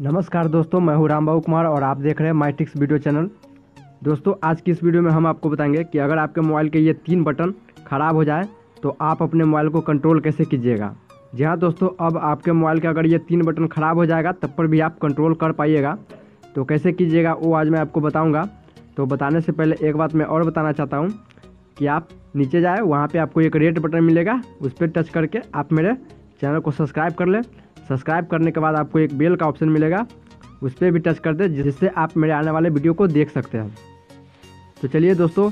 नमस्कार दोस्तों, मैं हूँ रामबाबू कुमार और आप देख रहे हैं माइटिक्स वीडियो चैनल दोस्तों, आज की इस वीडियो में हम आपको बताएँगे कि अगर आपके मोबाइल के ये तीन बटन ख़राब हो जाए तो आप अपने मोबाइल को कंट्रोल कैसे कीजिएगा? जी हाँ दोस्तों, अब आपके मोबाइल के अगर ये तीन बटन ख़राब हो जाएगा, तब पर भी आप कंट्रोल कर पाइएगा। तो कैसे कीजिएगा, वो आज मैं आपको बताऊँगा। तो बताने से पहले एक बात मैं और बताना चाहता हूँ कि आप नीचे जाए, वहाँ पर आपको एक रेड बटन मिलेगा, उस पर टच करके आप मेरे चैनल को सब्सक्राइब कर लें। सब्सक्राइब करने के बाद आपको एक बेल का ऑप्शन मिलेगा। उस पर भी टच कर दें, जिससे आप मेरे आने वाले वीडियो को देख सकते हैं। तो चलिए दोस्तों,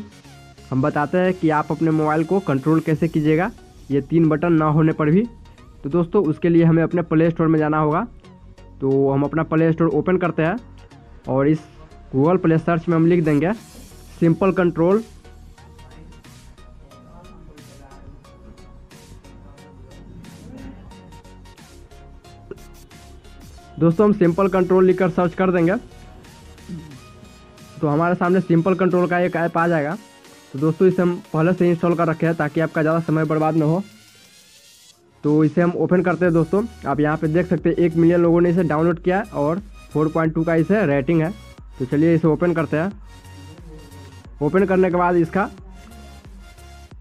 हम बताते हैं कि आप अपने मोबाइल को कंट्रोल कैसे कीजिएगा। ये तीन बटन ना होने पर भी। तो दोस्तों, उसके लिए हमें अपने प्ले स्टोर में जाना होगा। तो हम अपना प्ले स्टोर ओपन करते हैं और इस गूगल प्ले सर्च में हम लिख देंगे, सिंपल कंट्रोल दोस्तों, हम सिंपल कंट्रोल लिखकर सर्च कर देंगे। तो हमारे सामने सिंपल कंट्रोल का एक ऐप आ जाएगा। तो दोस्तों, इसे हम पहले से इंस्टॉल कर रखे हैं ताकि आपका ज़्यादा समय बर्बाद ना हो। तो इसे हम ओपन करते हैं दोस्तों। आप यहाँ पे देख सकते हैं, एक मिलियन लोगों ने इसे डाउनलोड किया है और 4.2 का इसे रेटिंग है। तो चलिए इसे ओपन करते हैं। ओपन करने के बाद इसका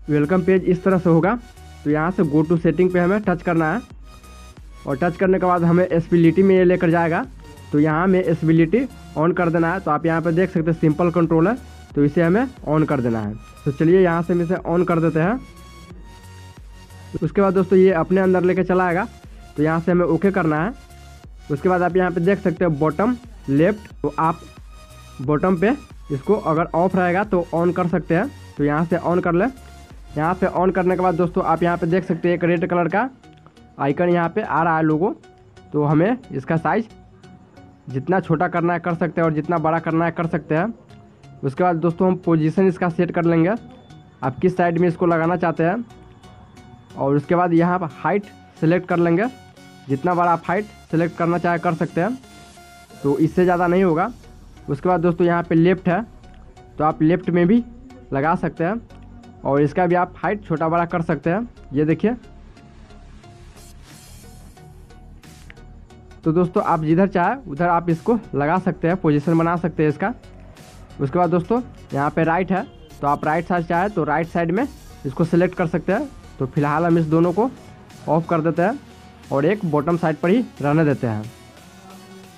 वेलकम पेज इस तरह से होगा। तो यहाँ से गो टू सेटिंग पे हमें टच करना है। और टच करने के बाद हमें एसबिलिटी में ये लेकर जाएगा। तो यहाँ में एसबिलिटी ऑन कर देना है। तो आप यहाँ पर देख सकते हैं सिंपल कंट्रोल है। तो इसे हमें ऑन कर देना है। तो चलिए यहाँ से हम इसे ऑन कर देते हैं। उसके बाद दोस्तों ये अपने अंदर लेके चला आएगा। तो यहाँ से हमें ओके करना है। उसके बाद आप यहाँ पे देख सकते हो बॉटम लेफ़्ट तो आप बॉटम पे इसको अगर ऑफ़ रहेगा तो ऑन कर सकते हैं। तो यहाँ से ऑन कर ले। यहाँ पे ऑन करने के बाद दोस्तों आप यहाँ पे देख सकते हैं एक रेड कलर का। आइकन यहाँ पे आ रहा है लोगों। तो हमें इसका साइज़ जितना छोटा करना है, कर सकते हैं और जितना बड़ा करना है, कर सकते हैं। उसके बाद दोस्तों हम पोजीशन इसका सेट कर लेंगे। आप किस साइड में इसको लगाना चाहते हैं? और उसके बाद यहाँ पर हाइट सेलेक्ट कर लेंगे। जितना बड़ा आप हाइट सेलेक्ट करना चाहे, कर सकते हैं। तो इससे ज़्यादा नहीं होगा। उसके बाद दोस्तों यहाँ पे लेफ़्ट है। तो आप लेफ़्ट में भी लगा सकते हैं। और इसका भी आप हाइट छोटा बड़ा कर सकते हैं। ये देखिए। तो दोस्तों, आप जिधर चाहे, उधर आप इसको लगा सकते हैं पोजीशन बना सकते हैं इसका। उसके बाद दोस्तों, यहाँ पे राइट है तो आप राइट साइड चाहे तो राइट साइड में इसको सिलेक्ट कर सकते हैं। तो फ़िलहाल हम इस दोनों को ऑफ़ कर देते हैं और एक बॉटम साइड पर ही रहने देते हैं।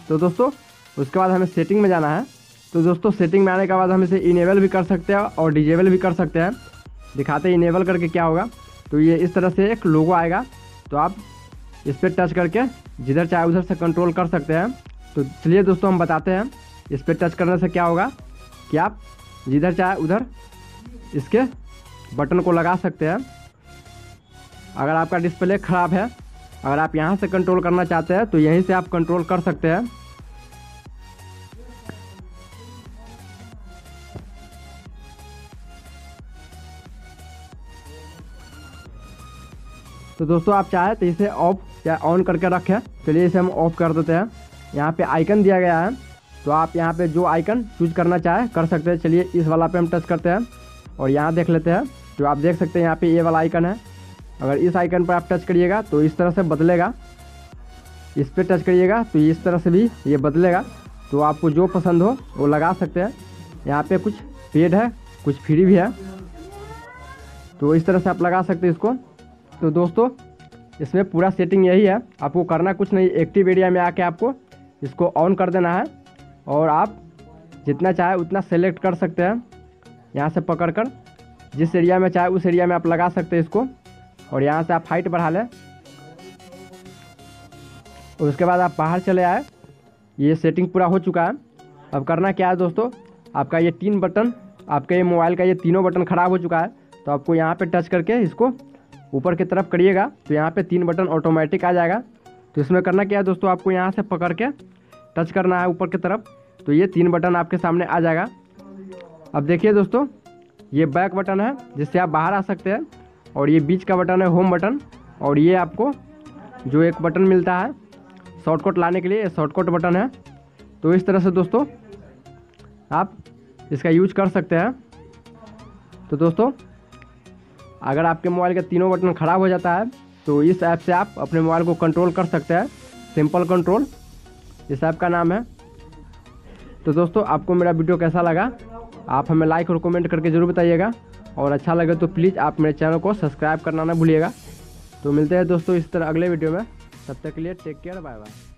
तो दोस्तों, उसके बाद हमें सेटिंग में जाना है। तो दोस्तों सेटिंग में आने के बाद हम इसे इनेबल भी कर सकते हैं और डिजेबल भी कर सकते हैं। दिखाते हैं इनेबल करके क्या होगा। तो ये इस तरह से एक लोगो आएगा। तो आप इस पर टच करके जिधर चाहे उधर से कंट्रोल कर सकते हैं। तो चलिए दोस्तों, हम बताते हैं इस पर टच करने से क्या होगा कि आप जिधर चाहे उधर इसके बटन को लगा सकते हैं। अगर आपका डिस्प्ले ख़राब है, अगर आप यहाँ से कंट्रोल करना चाहते हैं तो यहीं से आप कंट्रोल कर सकते हैं। तो दोस्तों, आप चाहे तो इसे ऑफ़ या ऑन करके रखें। चलिए इसे हम ऑफ़ कर देते हैं। यहाँ पे आइकन दिया गया है। तो आप यहाँ पे जो आइकन चूज़ करना चाहे, कर सकते हैं। चलिए इस वाला पे हम टच करते हैं। और यहाँ देख लेते हैं। तो आप देख सकते हैं, यहाँ पे ये वाला आइकन है। अगर इस आइकन पर आप टच करिएगा तो इस तरह से बदलेगा। इस पर टच करिएगा तो इस तरह से भी ये बदलेगा। तो आपको जो पसंद हो, वो लगा सकते हैं। यहाँ पे कुछ पेड है, कुछ फ्री भी है। तो इस तरह से आप लगा सकते हैं इसको। तो दोस्तों इसमें पूरा सेटिंग यही है। आपको करना कुछ नहीं एक्टिव एरिया में आके आपको इसको ऑन कर देना है। और आप जितना चाहे उतना सेलेक्ट कर सकते हैं। यहाँ से पकड़ कर जिस एरिया में चाहे उस एरिया में आप लगा सकते हैं इसको। और यहाँ से आप हाइट बढ़ा लें। और उसके बाद आप बाहर चले आए। ये सेटिंग पूरा हो चुका है। अब करना क्या है दोस्तों? आपका ये तीन बटन आपका ये मोबाइल का ये तीनों बटन ख़राब हो चुका है। तो आपको यहाँ पे टच करके इसको ऊपर की तरफ़ करिएगा तो यहाँ पे तीन बटन ऑटोमेटिक आ जाएगा। तो इसमें करना क्या है दोस्तों, आपको यहाँ से पकड़ के टच करना है ऊपर की तरफ़। तो ये तीन बटन आपके सामने आ जाएगा। अब देखिए दोस्तों, ये बैक बटन है, जिससे आप बाहर आ सकते हैं, और ये बीच का बटन है होम बटन और ये आपको जो एक बटन मिलता है शॉर्टकट लाने के लिए शॉर्टकट बटन है। तो इस तरह से दोस्तों, आप इसका यूज़ कर सकते हैं। तो दोस्तों अगर आपके मोबाइल का तीनों बटन ख़राब हो जाता है तो इस ऐप से आप अपने मोबाइल को कंट्रोल कर सकते हैं। सिंपल कंट्रोल इस ऐप का नाम है। तो दोस्तों, आपको मेरा वीडियो कैसा लगा? आप हमें लाइक और कमेंट करके ज़रूर बताइएगा। और अच्छा लगे तो प्लीज़ आप मेरे चैनल को सब्सक्राइब करना ना भूलिएगा। तो मिलते हैं दोस्तों इस तरह अगले वीडियो में। तब तक के लिए टेक केयर बाय बाय